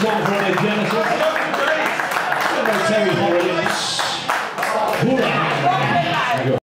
California Genesis. Terry Hollins. Hoorah!